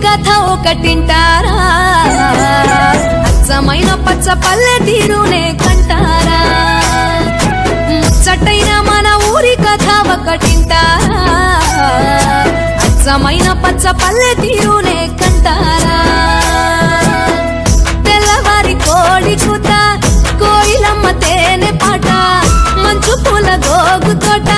కథ ఒకటింటారా? అచ్చమైన పచ్చ పల్లె తీరునే కంటారా? ముచ్చటైన మన ఊరి కథ ఒకటింటారా? అచ్చమైన పచ్చ పల్లె తీరునే కంటారా? తెల్లవారి కోడి కూత కోయిలమ్మ తేనె పాట మంచు పూల గోగు తోట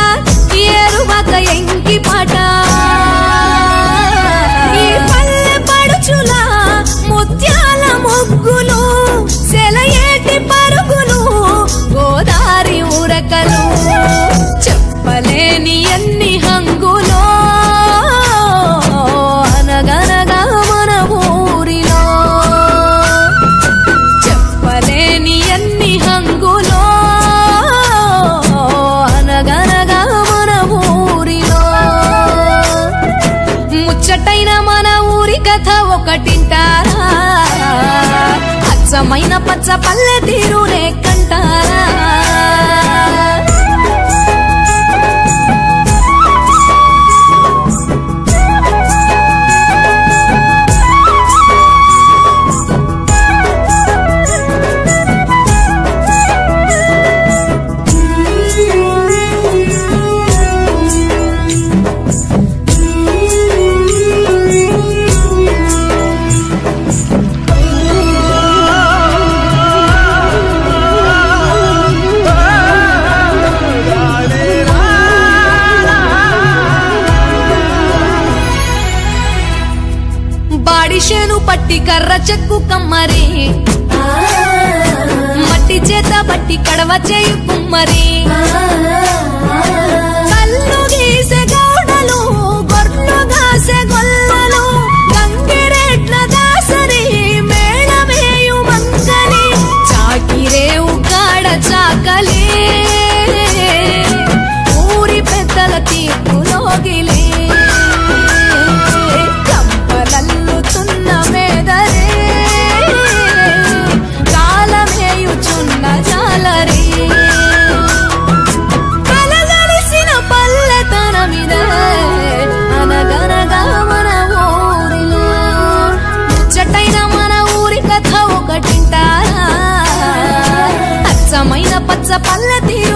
కథ ఒకటింటారా? అచ్చమైన పచ్చ పల్లె తీరునే కంటారా? పడిషేను పట్టి కర్ర చెక్కు కమ్మరి. మట్టి చేత బట్టి కడవ చేయు కుమ్మరి. పల్లె తీరునే